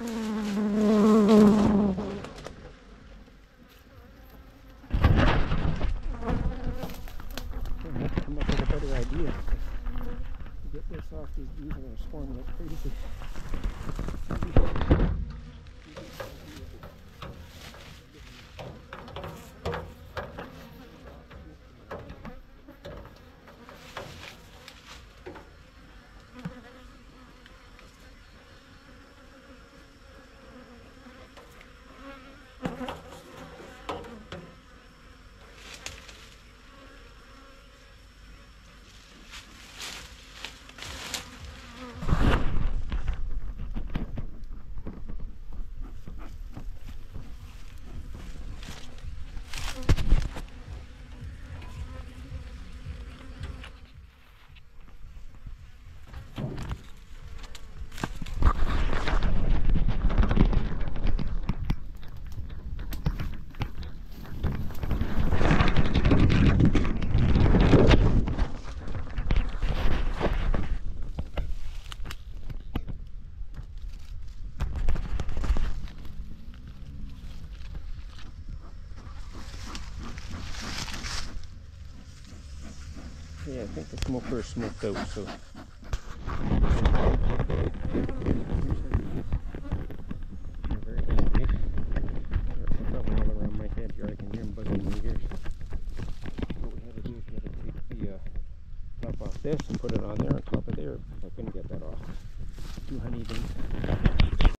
come. Get this off, these bees are swarming like crazy. We had to do is we gotta take the uh, top off this and put it on there on top of there. I couldn't get that off. Two honeybees.